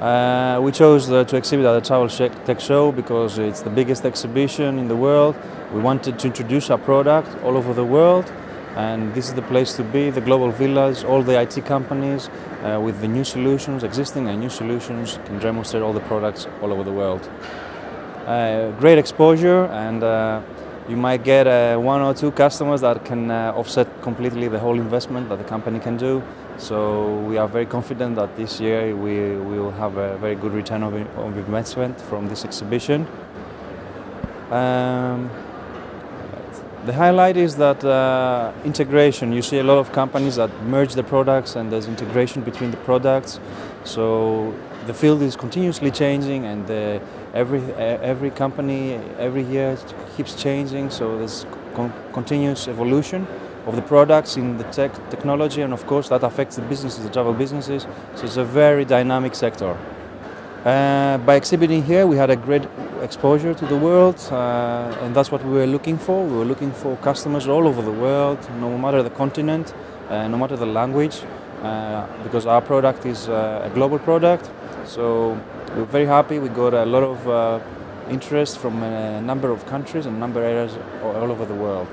Uh, we chose to exhibit at the Travel Tech Show because it's the biggest exhibition in the world. We wanted to introduce our product all over the world and this is the place to be, the global village, all the IT companies uh, with the new solutions, existing and new solutions can demonstrate all the products all over the world. Uh, great exposure and uh, you might get uh, one or two customers that can uh, offset completely the whole investment that the company can do. So we are very confident that this year we, we will have a very good return of, of investment from this exhibition. Um, the highlight is that uh, integration. You see a lot of companies that merge the products and there's integration between the products. So the field is continuously changing and the, every, every company every year keeps changing. So there's con continuous evolution of the products in the tech technology and of course that affects the businesses, the travel businesses. So it's a very dynamic sector. Uh, by exhibiting here, we had a great exposure to the world, uh, and that's what we were looking for. We were looking for customers all over the world, no matter the continent, uh, no matter the language, uh, because our product is uh, a global product. So we're very happy. We got a lot of uh, interest from a number of countries and number of areas all over the world.